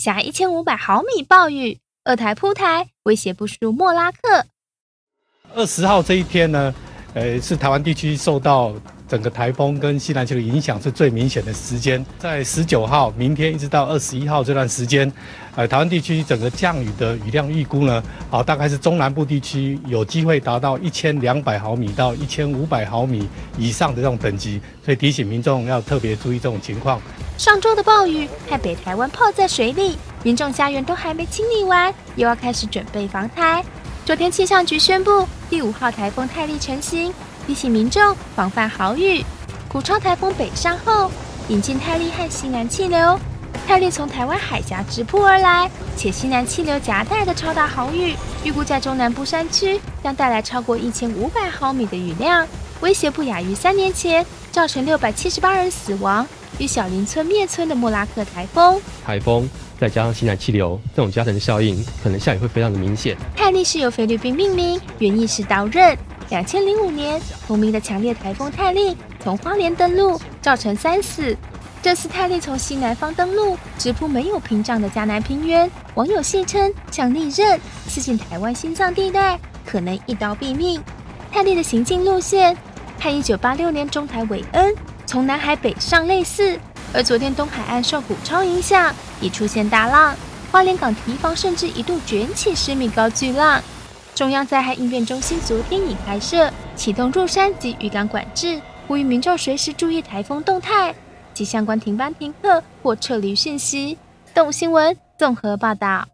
下一千五百毫米暴雨，二台铺台，威胁不输莫拉克。二十号这一天呢，呃，是台湾地区受到。整个台风跟西南气流影响是最明显的时间，在十九号明天一直到二十一号这段时间，呃，台湾地区整个降雨的雨量预估呢，好，大概是中南部地区有机会达到一千两百毫米到一千五百毫米以上的这种等级，所以提醒民众要特别注意这种情况。上周的暴雨害北台湾泡在水里，民众家园都还没清理完，又要开始准备防台。昨天气象局宣布，第五号台风泰利成型。提醒民众防范豪雨。古超台风北上后，引进泰利和西南气流。泰利从台湾海峡直扑而来，且西南气流夹带的超大豪雨，预估在中南部山区将带来超过一千五百毫米的雨量，威胁不亚于三年前造成六百七十八人死亡与小林村灭村的莫拉克台风。台风再加上西南气流，这种加成效应，可能下雨会非常的明显。泰利是由菲律宾命名，原意是刀刃。两千零五年，同名的强烈台风泰利从花莲登陆，造成三死。这次泰利从西南方登陆，直扑没有屏障的嘉南平原，网友戏称像利刃刺进台湾心脏地带，可能一刀毙命。泰利的行进路线和一九八六年中台韦恩从南海北上类似，而昨天东海岸受股超影响，已出现大浪，花莲港堤防甚至一度卷起十米高巨浪。中央灾害应变中心昨天已开设启动入山及渔港管制，呼吁民众随时注意台风动态及相关停班停课或撤离讯息。动新闻综合报道。